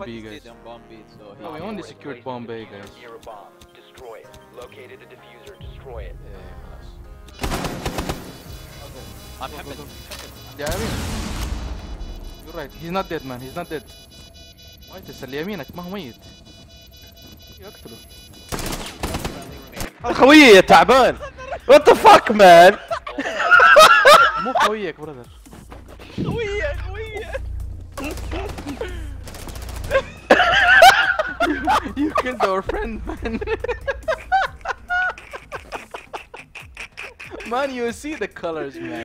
bomb B, guys. Bomb B, so oh, we only secured bomb guys. Near a bomb. Destroy it. Located a defuser. Destroy it. Yeah. Okay. I'm happy. Yeah, I mean, you're right. He's not dead, man. He's not dead. وين تسال I ما هو ميت يقتله خويه يا تعبان وات ذا فاك مان مو خويك برذر خويه خويه killed our friend man. Man you see the colors man